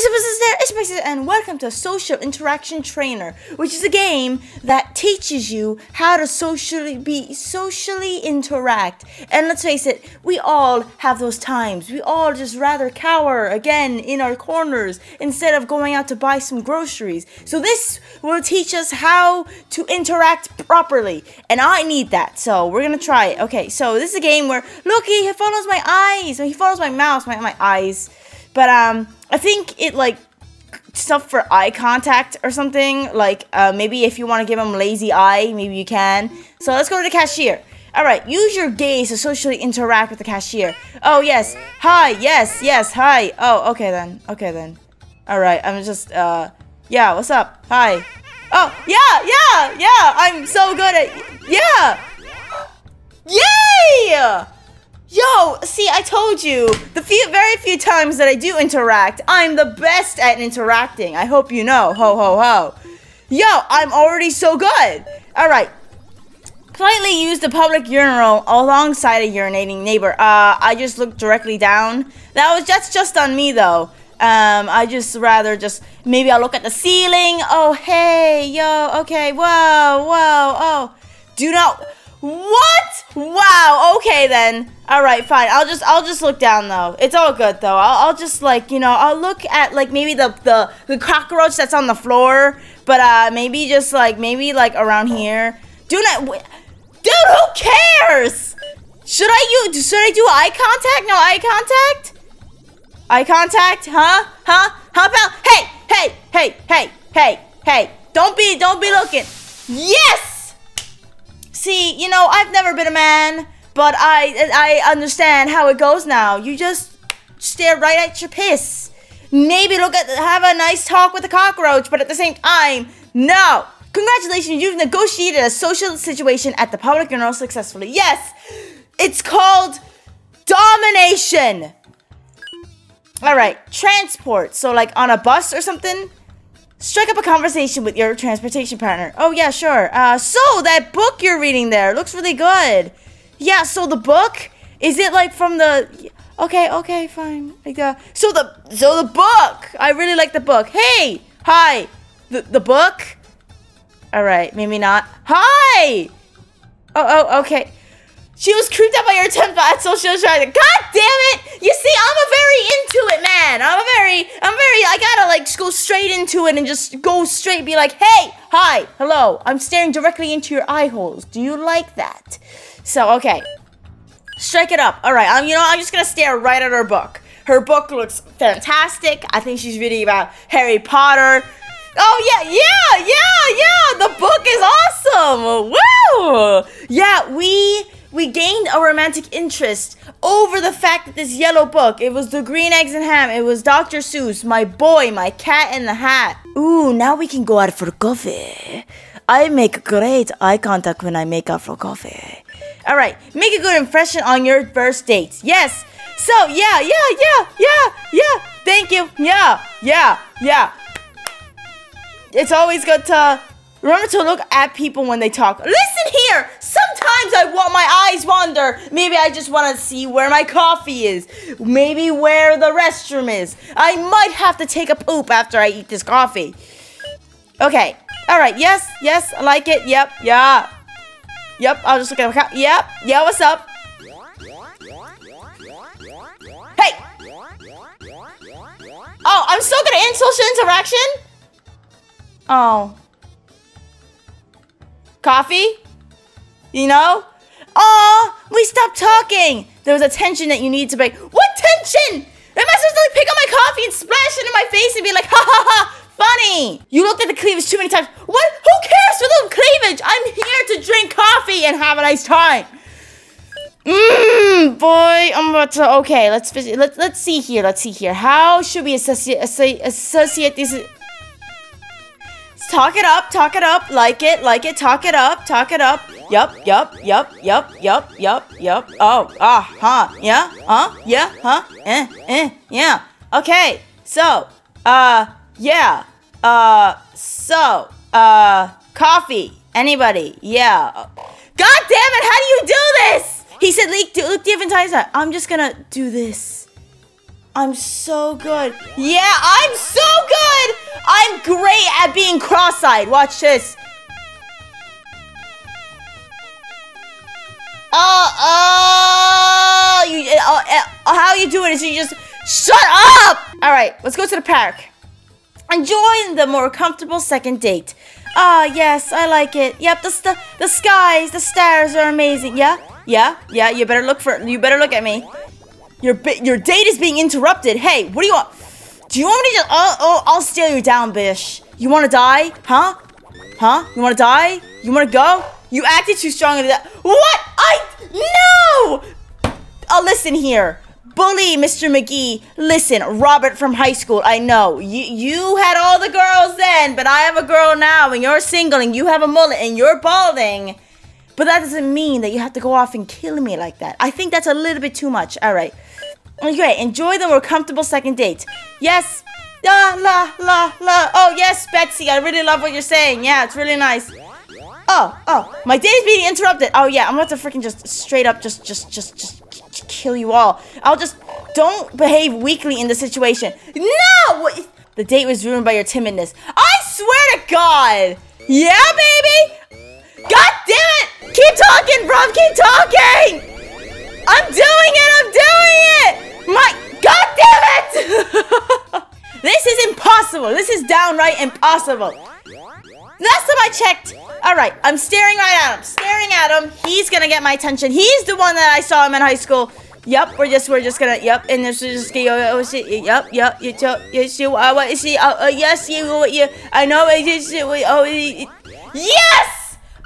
Hi, Supposed there, it's Spices, and welcome to Social Interaction Trainer, which is a game that teaches you how to socially be socially interact. And let's face it, we all have those times. We all just rather cower again in our corners instead of going out to buy some groceries. So this will teach us how to interact properly, and I need that. So we're gonna try it. Okay, so this is a game where look, he follows my eyes. He follows my mouse, my my eyes. But um, I think it like stuff for eye contact or something. Like uh, maybe if you want to give him lazy eye, maybe you can. So let's go to the cashier. All right, use your gaze to socially interact with the cashier. Oh yes, hi, yes, yes, hi. Oh, okay then, okay then. All right, I'm just uh, yeah. What's up? Hi. Oh yeah, yeah, yeah. I'm so good at yeah. Yay! Yo, see, I told you, the few, very few times that I do interact, I'm the best at interacting. I hope you know. Ho, ho, ho. Yo, I'm already so good. All right. Politely use the public urinal alongside a urinating neighbor. Uh, I just looked directly down. That was that's just on me though. Um, I just rather just maybe I'll look at the ceiling. Oh, hey, yo, okay, whoa, whoa, oh. Do not. What? Wow. Okay then. All right, fine. I'll just I'll just look down though. It's all good though. I'll, I'll just like you know I'll look at like maybe the the the cockroach that's on the floor, but uh maybe just like maybe like around here. Do not, dude. Who cares? Should I you should I do eye contact? No eye contact. Eye contact? Huh? Huh? How about hey hey hey hey hey hey? Don't be don't be looking. Yes. See, you know, I've never been a man, but I I understand how it goes now. You just stare right at your piss. Maybe look at have a nice talk with the cockroach, but at the same time, no. Congratulations, you've negotiated a social situation at the public urinal successfully. Yes, it's called domination. All right, transport. So like on a bus or something. Strike up a conversation with your transportation partner. Oh, yeah, sure. Uh, so, that book you're reading there looks really good. Yeah, so the book, is it like from the... Okay, okay, fine. Like, uh, so the so the book. I really like the book. Hey, hi. The the book. All right, maybe not. Hi. Oh, oh, okay. She was creeped out by your attempt at social attraction. God damn it! You see, I'm a very into it man. I'm a very, I'm very, I gotta like go straight into it and just go straight be like, hey, hi, hello. I'm staring directly into your eye holes. Do you like that? So, okay. Strike it up. All right, you know, I'm just gonna stare right at her book. Her book looks fantastic. I think she's reading about Harry Potter. Oh yeah, yeah, yeah, yeah. The book is awesome. Woo! Yeah, we we gained a romantic interest over the fact that this yellow book, it was the green eggs and ham, it was Dr. Seuss, my boy, my cat in the hat. Ooh, now we can go out for coffee. I make great eye contact when I make out for coffee. All right, make a good impression on your first date. Yes. So, yeah, yeah, yeah, yeah, yeah. Thank you. Yeah, yeah, yeah. It's always good to Remember to look at people when they talk. Listen here! Sometimes I want my eyes wander. Maybe I just want to see where my coffee is. Maybe where the restroom is. I might have to take a poop after I eat this coffee. Okay. Alright, yes, yes, I like it. Yep, yeah. Yep, I'll just look at my Yep, yeah, what's up? Hey! Oh, I'm still gonna end social interaction? Oh. Coffee? You know? Aw, we stopped talking. There was a tension that you need to break. What tension? Am I supposed to like, pick up my coffee and splash it in my face and be like, ha ha ha, funny? You looked at the cleavage too many times. What? Who cares for the cleavage? I'm here to drink coffee and have a nice time. Mmm, boy, I'm about to. Okay, let's let's let's see here. Let's see here. How should we associate associate these? Talk it up, talk it up, like it, like it, talk it up, talk it up. Yup, yup, yup, yup, yup, yup, yup. Oh, ah, huh, yeah, huh, yeah, huh, eh, eh, yeah. Okay, so, uh, yeah, uh, so, uh, coffee. Anybody? Yeah. God damn it, how do you do this? He said, leak, different times. I'm just gonna do this. I'm so good. Yeah, I'm so good. I'm great at being cross-eyed. Watch this. Oh, oh, you, uh, uh, how you doing is you just shut up. All right, let's go to the park. Enjoy the more comfortable second date. Ah, yes, I like it. Yep, the, the skies, the stars are amazing. Yeah, yeah, yeah, you better look for, you better look at me. Your, your date is being interrupted. Hey, what do you want? Do you want me to just, oh, oh, I'll steal you down, bish. You want to die? Huh? Huh? You want to die? You want to go? You acted too strongly that. What? I, no! Oh, listen here. Bully, Mr. McGee. Listen, Robert from high school, I know. You, you had all the girls then, but I have a girl now, and you're single, and you have a mullet, and you're balding. But that doesn't mean that you have to go off and kill me like that. I think that's a little bit too much. All right. Okay, enjoy the more comfortable second date. Yes. La, la, la, la. Oh, yes, Betsy, I really love what you're saying. Yeah, it's really nice. Oh, oh, my day is being interrupted. Oh, yeah, I'm about to freaking just straight up just, just, just, just kill you all. I'll just, don't behave weakly in the situation. No! The date was ruined by your timidness. I swear to God. Yeah, baby? God damn it! Keep talking, bro. Keep talking! I'm doing it! I'm doing it! My, God damn it! this is impossible. This is downright impossible. Last time I checked, all right, I'm staring right at him, staring at him. He's gonna get my attention. He's the one that I saw him in high school. Yep, we're just we're just gonna yep, and this is just gonna oh, see, yep, yep, you tell yes you uh, what see uh, uh yes you you I know it is oh yes.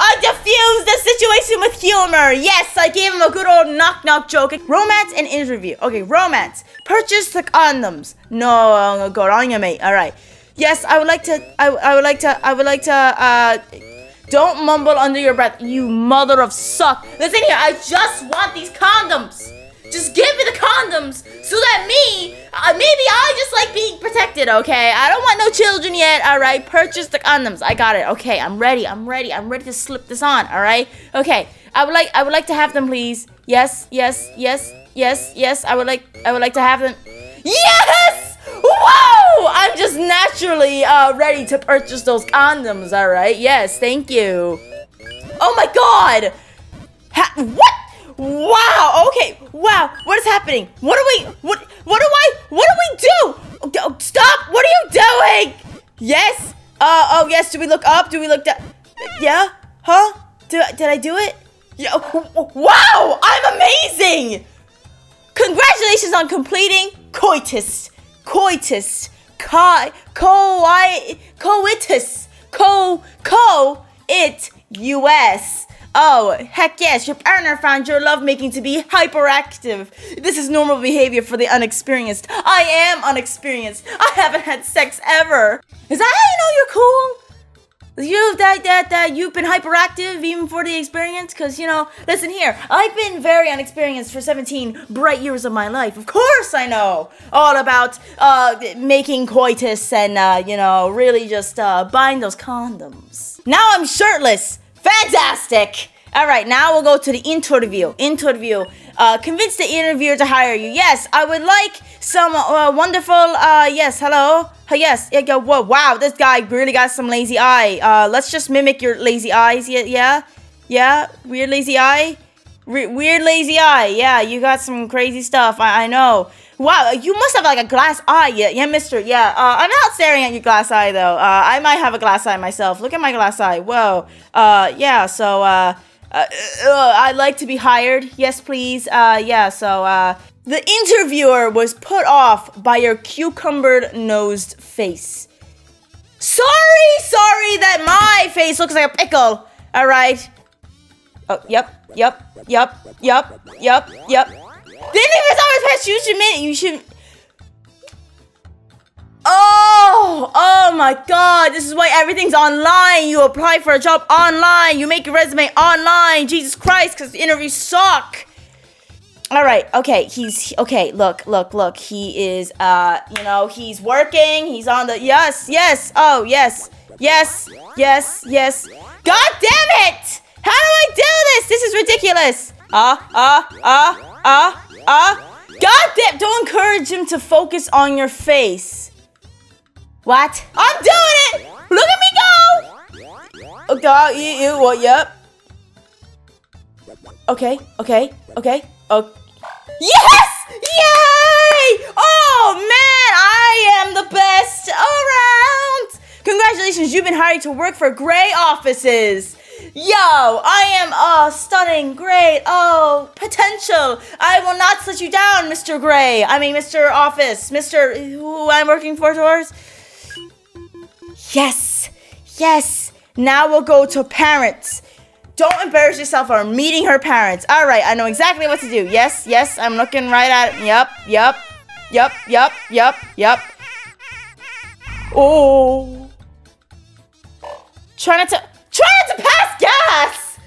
I diffused the situation with humor. Yes, I gave him a good old knock knock joke. Romance and interview. Okay, romance. Purchase the condoms. No, uh, go on your mate. All right. Yes, I would like to. I, I would like to. I would like to. Uh, don't mumble under your breath, you mother of suck. Listen here, I just want these condoms. Just give me the condoms so that me, uh, maybe I just like being protected, okay? I don't want no children yet, all right? Purchase the condoms. I got it. Okay, I'm ready. I'm ready. I'm ready to slip this on, all right? Okay. I would like I would like to have them, please. Yes, yes, yes, yes, yes. I would like I would like to have them. Yes! Whoa! I'm just naturally uh, ready to purchase those condoms, alright? Yes, thank you. Oh my god! Ha what? Wow, okay, wow, what is happening? What do we, what, what do I, what do we do? Oh, stop, what are you doing? Yes? Uh, oh yes, do we look up? Do we look down? Yeah? Huh? Did, did I do it? Yeah, wow, I'm amazing! Congratulations on completing coitus coitus, co, co, coitus, co, co, it, us. Oh, heck yes, your partner found your lovemaking to be hyperactive. This is normal behavior for the unexperienced. I am unexperienced. I haven't had sex ever. Is that how you know you're cool? You that that that you've been hyperactive even for the experience? Cause you know, listen here, I've been very unexperienced for 17 bright years of my life. Of course I know all about uh making coitus and uh, you know, really just uh buying those condoms. Now I'm shirtless. Fantastic! Alright, now we'll go to the interview. Interview. Uh, convince the interviewer to hire you. Yes, I would like some uh, wonderful, uh, yes, hello? Uh, yes, yeah, go, whoa, wow, this guy really got some lazy eye. Uh, let's just mimic your lazy eyes, yeah, yeah? Yeah? Weird lazy eye? Re weird lazy eye, yeah, you got some crazy stuff, I, I know. Wow, you must have like a glass eye, yeah, yeah, mister, yeah. Uh, I'm not staring at your glass eye though. Uh, I might have a glass eye myself. Look at my glass eye, whoa. Uh, yeah, so, uh, uh, uh, I'd like to be hired. Yes, please. Uh, yeah, so, uh, the interviewer was put off by your cucumber-nosed face. Sorry, sorry that my face looks like a pickle. All right. Oh, yep, yep, yep, yep, yep, yep. Then if it's always past you should you should Oh, oh my god, this is why everything's online. You apply for a job online, you make your resume online. Jesus Christ, because interviews suck. All right, okay, he's, okay, look, look, look. He is, uh, you know, he's working. He's on the, yes, yes, oh, yes, yes, yes, yes. God damn it! How do I do this? This is ridiculous. Ah, ah, uh, ah, uh. God damn, don't encourage him to focus on your face. What? I'm doing it! Look at me go! Okay, you, you, what, yep. Okay, okay, okay, okay. Yes! Yay! Oh man, I am the best around! Congratulations, you've been hired to work for Gray Offices. Yo, I am uh stunning, great, oh potential. I will not let you down, Mr. Gray. I mean, Mr. Office, Mr. Who I'm working for towards. Yes, yes. Now we'll go to parents. Don't embarrass yourself or meeting her parents. All right, I know exactly what to do. Yes, yes, I'm looking right at it. Yep, yep, yep, yep, yep, yep. Oh. Try not to, gas.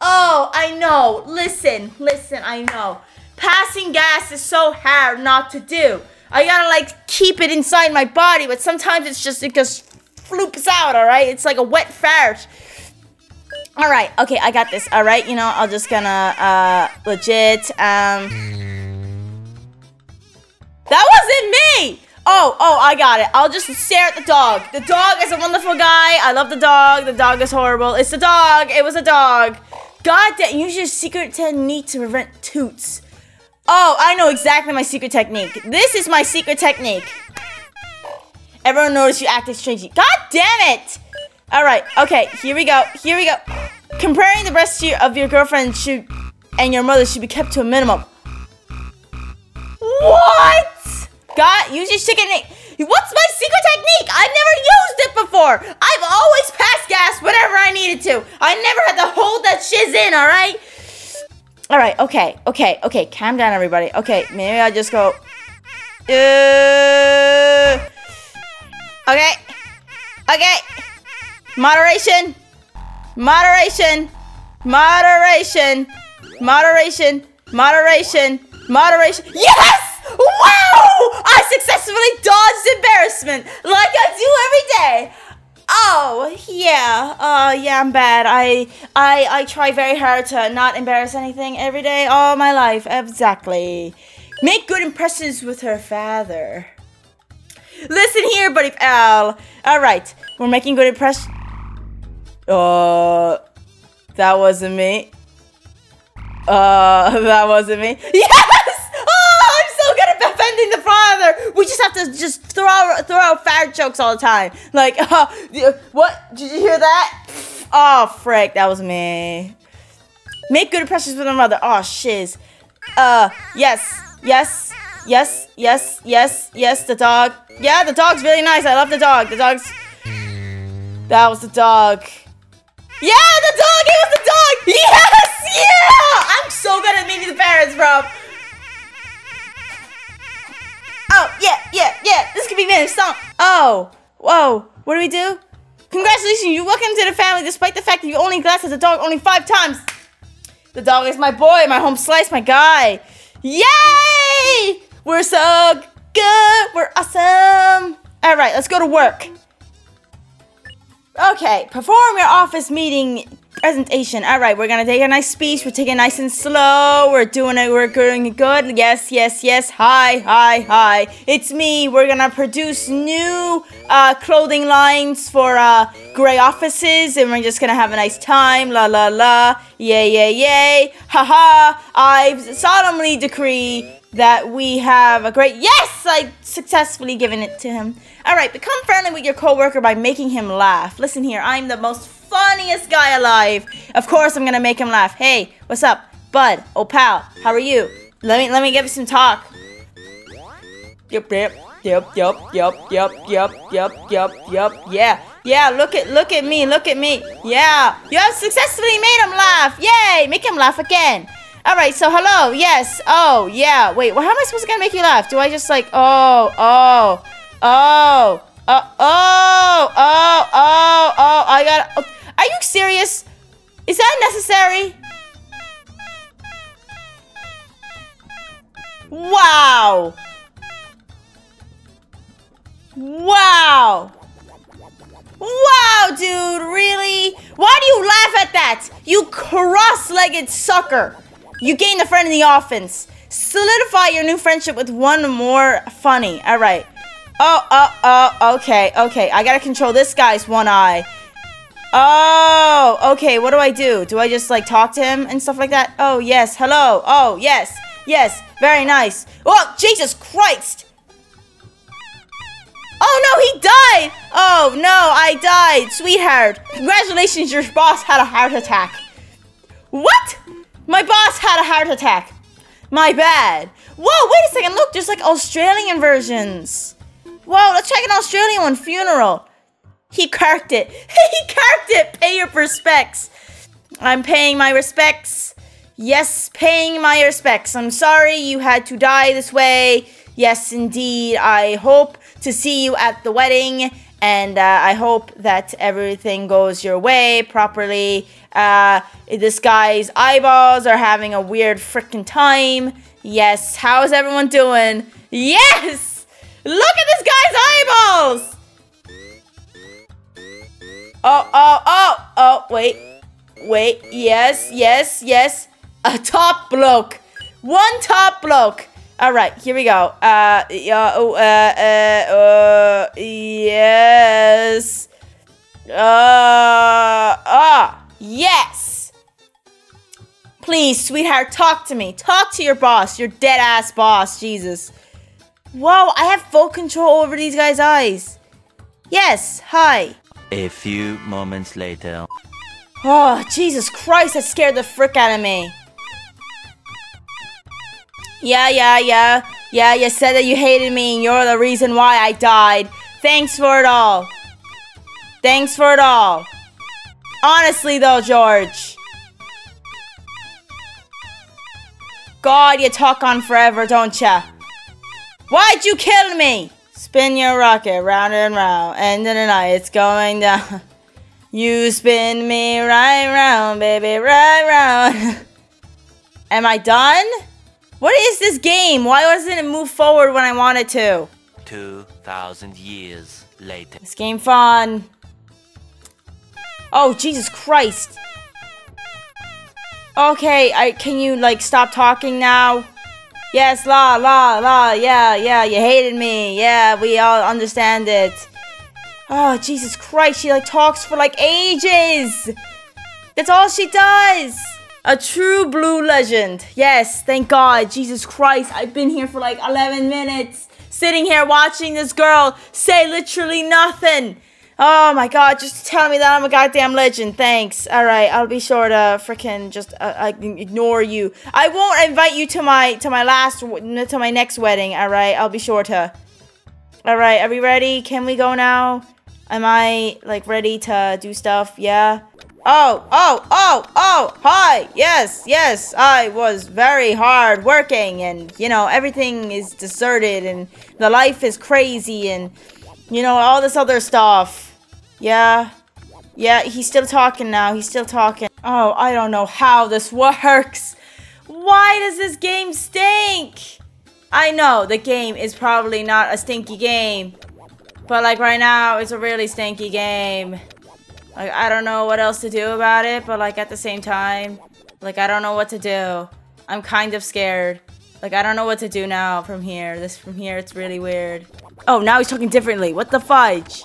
Oh, I know. Listen, listen, I know. Passing gas is so hard not to do. I gotta like keep it inside my body, but sometimes it's just, it just floops out, all right? It's like a wet fart. All right, okay, I got this. All right, you know, I'm just gonna uh legit um That wasn't me. Oh, oh, I got it. I'll just stare at the dog. The dog is a wonderful guy. I love the dog. The dog is horrible. It's the dog. It was a dog. God damn, use your secret technique to prevent toots. Oh, I know exactly my secret technique. This is my secret technique. Everyone noticed you acted strangely. God damn it! All right, okay, here we go. Here we go. Comparing the your, of your girlfriend should and your mother should be kept to a minimum. What? God, use your chicken. What's my secret technique? I've never used it before. I've always passed gas whenever I needed to. I never had to hold that shiz in. All right. All right. Okay. Okay. Okay. Calm down, everybody. Okay. Maybe I'll just go. Uh, okay. Okay. Moderation. Moderation. Moderation. Moderation. Moderation. Moderation. Yes! Wow! I successfully dodged embarrassment like I do every day. Oh yeah, uh, yeah, I'm bad. I, I, I try very hard to not embarrass anything every day, all my life. Exactly. Make good impressions with her father. Listen here, buddy pal. All right, we're making good impressions. Uh, that wasn't me. Uh, that wasn't me. Yes! The father. We just have to just throw out, throw out fat jokes all the time. Like, uh, what? Did you hear that? Oh, frick, that was me. Make good impressions with my mother. Oh, shiz. Uh, yes, yes, yes, yes, yes, yes, the dog. Yeah, the dog's really nice. I love the dog. The dog's... That was the dog. Yeah, the dog! It was the dog! Yes! Yeah! I'm so good at meeting the parents, bro. Oh, yeah, yeah, yeah. This could be my song. Oh, whoa. What do we do? Congratulations, you welcome to the family despite the fact that you only glanced at the dog only five times. The dog is my boy, my home slice, my guy. Yay! We're so good. We're awesome. All right, let's go to work. Okay, perform your office meeting presentation. All right, we're gonna take a nice speech. We're taking nice and slow. We're doing it. We're doing good. Yes, yes, yes. Hi, hi, hi. It's me. We're gonna produce new uh, clothing lines for uh, gray offices, and we're just gonna have a nice time. La la la. Yay, yay, yay. Ha ha. I solemnly decree that we have a great yes i successfully given it to him all right become friendly with your coworker by making him laugh listen here i'm the most funniest guy alive. Of course i'm gonna make him laugh. Hey what's up? Bud oh pal how are you? Let me let me give you some talk. Yep yep yep yep yep yep yep yep yep yep yeah yeah look at look at me look at me. Yeah you have successfully made him laugh. Yay make him laugh again. All right, so hello, yes, oh, yeah, wait, well, how am I supposed to make you laugh? Do I just like, oh, oh, oh, oh, oh, oh, oh, oh, I got, oh, are you serious? Is that necessary? Wow. Wow. Wow, dude, really? Why do you laugh at that? You cross-legged sucker. You gained a friend in the offense. Solidify your new friendship with one more funny. All right. Oh, oh, oh, okay, okay. I gotta control this guy's one eye. Oh, okay. What do I do? Do I just like talk to him and stuff like that? Oh, yes. Hello. Oh, yes. Yes. Very nice. Oh, Jesus Christ. Oh no, he died! Oh no, I died, sweetheart. Congratulations, your boss had a heart attack. What? My boss had a heart attack. My bad. Whoa, wait a second, look, there's like Australian versions. Whoa, let's check an Australian one, funeral. He carked it. he carked it. Pay your respects. I'm paying my respects. Yes, paying my respects. I'm sorry you had to die this way. Yes, indeed. I hope to see you at the wedding, and uh, I hope that everything goes your way properly. Uh, this guy's eyeballs are having a weird freaking time. Yes, how's everyone doing? Yes! Look at this guy's eyeballs! Oh, oh, oh, oh, wait. Wait, yes, yes, yes. A top bloke. One top bloke. All right, here we go. Uh, yeah, oh, uh, uh, uh, yes. Uh, ah, yes. Please, sweetheart, talk to me. Talk to your boss, your dead ass boss, Jesus. Whoa, I have full control over these guys' eyes. Yes, hi. A few moments later. Oh, Jesus Christ, that scared the frick out of me. Yeah, yeah, yeah. Yeah, you said that you hated me and you're the reason why I died. Thanks for it all. Thanks for it all. Honestly though, George. God, you talk on forever, don't ya? Why'd you kill me? Spin your rocket round and round, end of the night it's going down. You spin me right round, baby, right round. Am I done? What is this game? Why doesn't it move forward when I want it to? 2,000 years later. This game fun. Oh, Jesus Christ. Okay, I can you like stop talking now? Yes, la la la, yeah, yeah, you hated me. Yeah, we all understand it. Oh, Jesus Christ, she like talks for like ages. That's all she does. A true blue legend. Yes, thank God. Jesus Christ, I've been here for like 11 minutes. Sitting here watching this girl say literally nothing. Oh my god, just tell me that I'm a goddamn legend. Thanks. Alright, I'll be sure to freaking just uh, ignore you. I won't invite you to my to my last to my next wedding. Alright, I'll be sure to. Alright, are we ready? Can we go now? Am I like ready to do stuff? Yeah. Oh, oh, oh, oh, hi, yes, yes, I was very hard working and, you know, everything is deserted and the life is crazy and, you know, all this other stuff. Yeah, yeah, he's still talking now, he's still talking. Oh, I don't know how this works. Why does this game stink? I know the game is probably not a stinky game, but like right now, it's a really stinky game. Like, I don't know what else to do about it, but like at the same time, like I don't know what to do. I'm kind of scared. Like I don't know what to do now from here. This from here, it's really weird. Oh, now he's talking differently. What the fudge?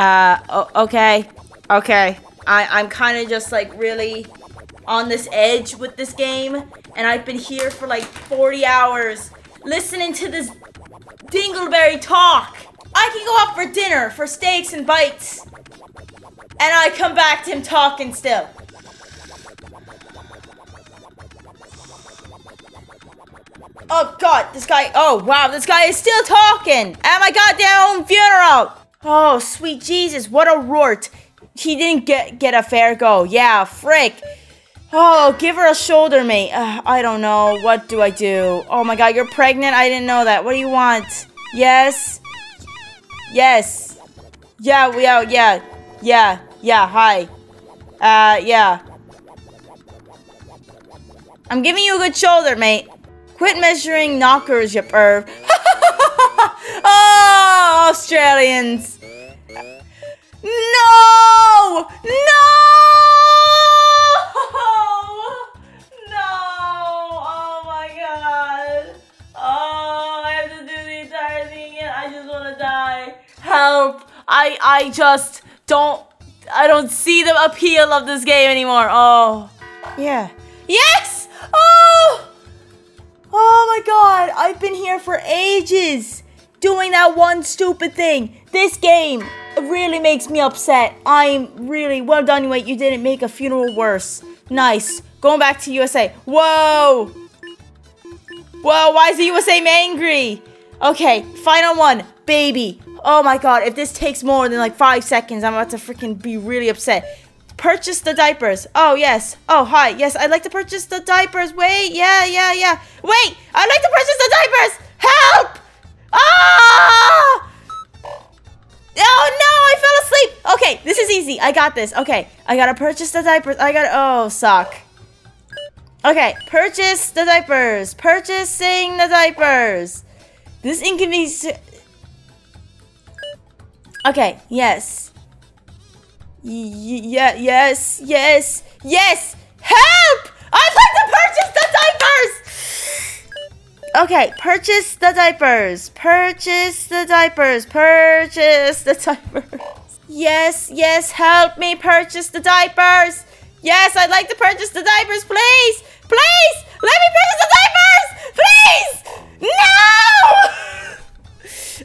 Uh, okay. Okay. I, I'm kind of just like really on this edge with this game. And I've been here for like 40 hours listening to this dingleberry talk. I can go out for dinner for steaks and bites. And I come back to him talking still. Oh god, this guy, oh wow, this guy is still talking at my goddamn own funeral. Oh, sweet Jesus, what a rort. He didn't get, get a fair go. Yeah, frick. Oh, give her a shoulder, mate. Uh, I don't know. What do I do? Oh my god, you're pregnant? I didn't know that. What do you want? Yes? Yes. Yeah, yeah, yeah. Yeah, yeah, hi. Uh, yeah. I'm giving you a good shoulder, mate. Quit measuring knockers, you perv. oh, Australians! No! No! No! Oh my god! Oh, I have to do the entire thing again. I just want to die. Help! I I just don't I don't see the appeal of this game anymore. Oh. Yeah. Yes! Oh! Oh my god, I've been here for ages doing that one stupid thing. This game really makes me upset. I'm really well done. Wait, you didn't make a funeral worse. Nice. Going back to USA. Whoa! Whoa, why is the USA angry? Okay, final one. Baby. Oh my god, if this takes more than like five seconds, I'm about to freaking be really upset. Purchase the diapers. Oh, yes. Oh, hi. Yes, I'd like to purchase the diapers. Wait, yeah, yeah, yeah. Wait, I'd like to purchase the diapers. Help! Ah! Oh no, I fell asleep. Okay, this is easy. I got this. Okay, I gotta purchase the diapers. I gotta, oh, suck. Okay, purchase the diapers. Purchasing the diapers. This inconvenience. Okay, yes. Y yeah, yes, yes, yes. Help! Okay, purchase the diapers. Purchase the diapers. Purchase the diapers. Yes, yes, help me purchase the diapers. Yes, I'd like to purchase the diapers, please. Please, let me purchase the diapers. Please.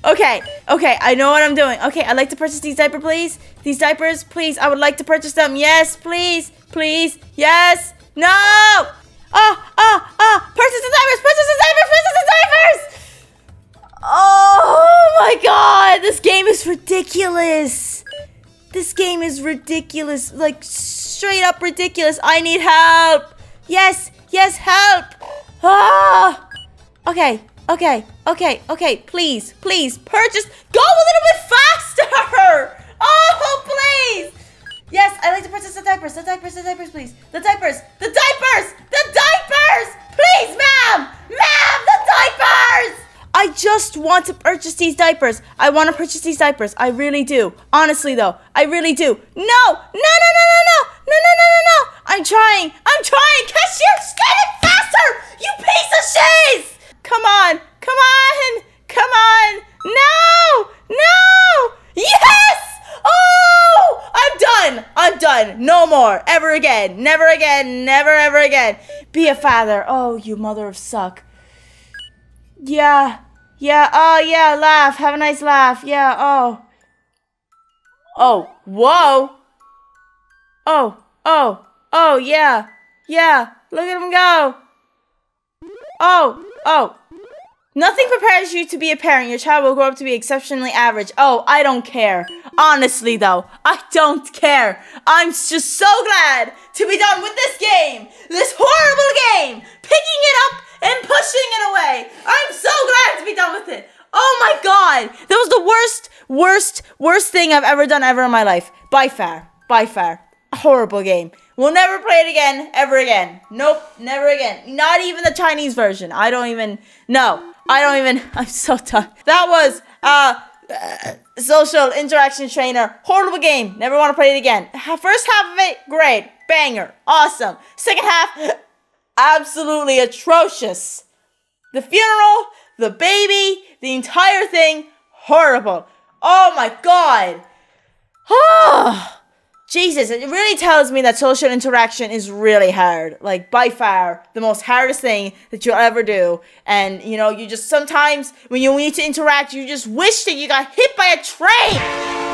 No. okay, okay, I know what I'm doing. Okay, I'd like to purchase these diapers, please. These diapers, please. I would like to purchase them. Yes, please, please. Yes. No. Ah, ah, ah, oh, oh, oh. Purchase the diapers. Purchase the diapers. Purchase the diapers. Oh my god, this game is ridiculous. This game is ridiculous. Like, straight up ridiculous. I need help. Yes, yes, help. Ah. Okay, okay, okay, okay. Please, please, purchase. Go a little bit faster. Oh, please. Yes, I like to purchase the diapers. The diapers, the diapers, please. The diapers, the diapers, the diapers. Please, ma'am. Ma'am, the diapers. I just want to purchase these diapers. I want to purchase these diapers. I really do. Honestly, though, I really do. No, no, no, no, no, no, no, no, no, no, no. I'm trying. I'm trying. Cashier, get it faster. You piece of shit. Come on. Come on. Come on. No. No. Yes. Oh, I'm done. I'm done. No more. Ever again. Never again. Never, ever again. Be a father. Oh, you mother of suck. Yeah. Yeah, oh, yeah, laugh. Have a nice laugh. Yeah, oh. Oh, whoa. Oh, oh, oh, yeah. Yeah, look at him go. Oh, oh. Nothing prepares you to be a parent. Your child will grow up to be exceptionally average. Oh, I don't care. Honestly, though, I don't care. I'm just so glad to be done with this game. This horrible game. Picking it up and pushing it away. I'm so glad to be done with it. Oh my god. That was the worst, worst, worst thing I've ever done ever in my life. By far. By far. A horrible game. We'll never play it again, ever again. Nope, never again. Not even the Chinese version. I don't even, no. I don't even, I'm so done. That was, uh, uh, social interaction trainer. Horrible game. Never want to play it again. First half of it, great. Banger. Awesome. Second half, absolutely atrocious. The funeral, the baby, the entire thing, horrible. Oh my god. Oh, Jesus, it really tells me that social interaction is really hard. Like, by far, the most hardest thing that you'll ever do. And, you know, you just sometimes, when you need to interact, you just wish that you got hit by a train.